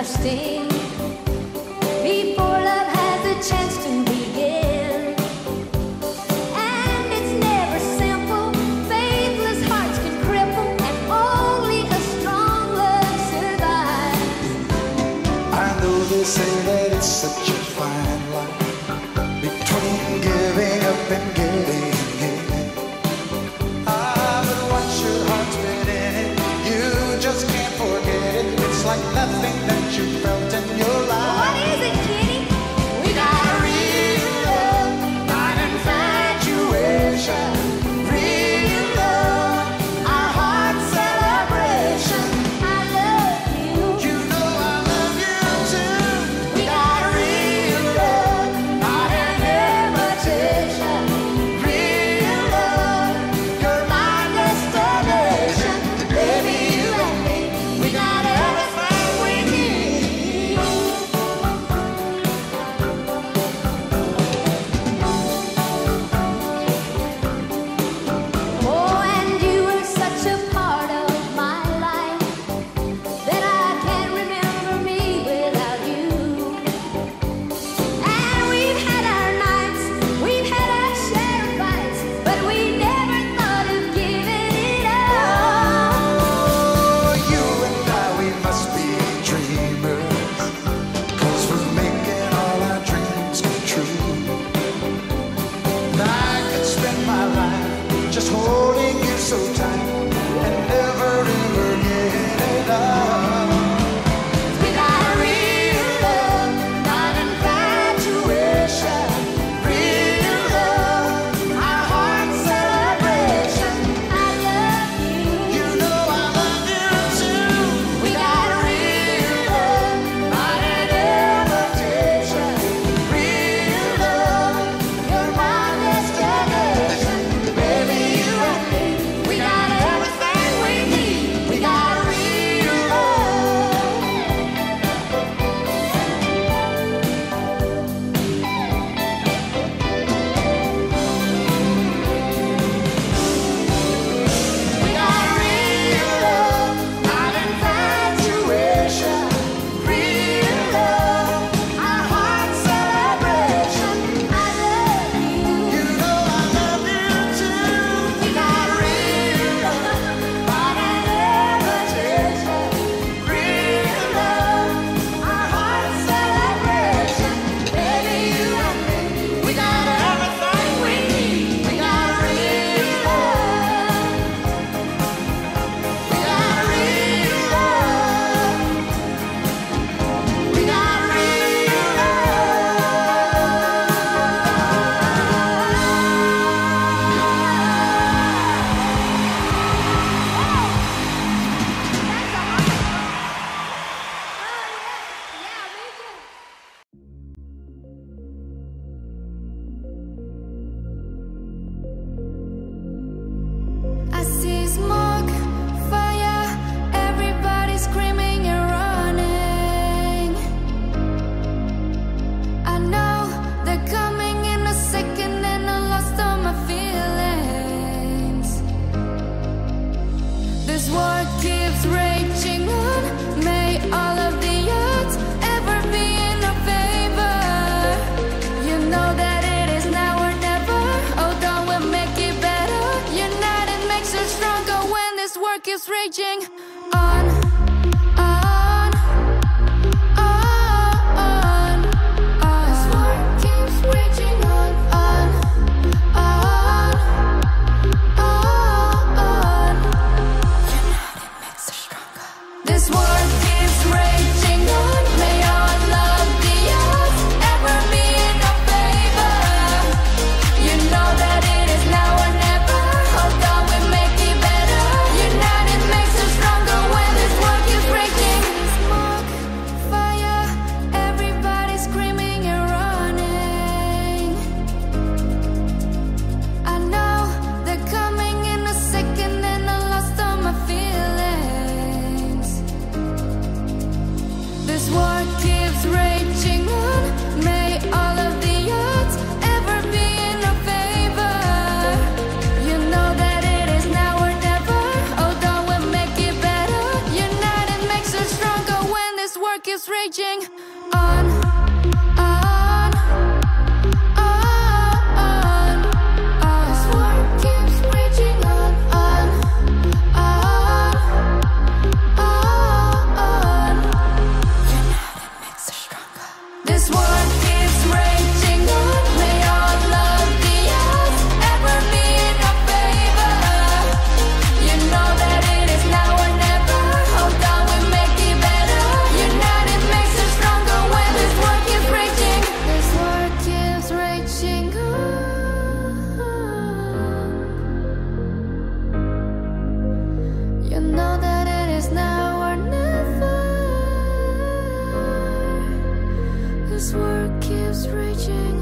trusting. Before love has a chance to begin. And it's never simple. Faithless hearts can cripple, and only a strong love survives. I know they say that it's such a fine line between giving up and keeps raging on. This war keeps raging